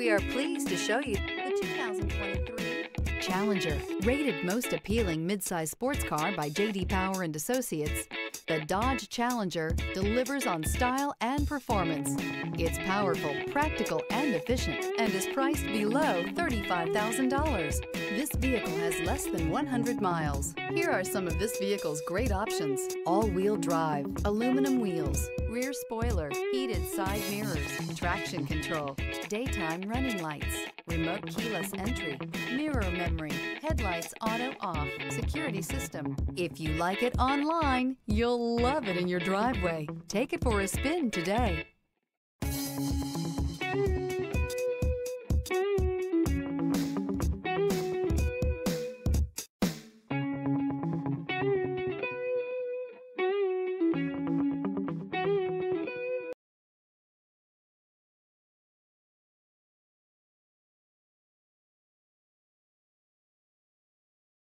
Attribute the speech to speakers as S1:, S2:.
S1: We are pleased to show you the 2023 Challenger, rated most appealing midsize sports car by J.D. Power and Associates. The Dodge Challenger delivers on style and performance. It's powerful, practical, and efficient, and is priced below $35,000. This vehicle has less than 100 miles. Here are some of this vehicle's great options. All-wheel drive, aluminum wheels, rear spoiler, heated side mirrors, traction control, daytime running lights, remote keyless entry, mirror memory, headlights auto off, security system. If you like it online, you'll love it in your driveway. Take it for a spin today.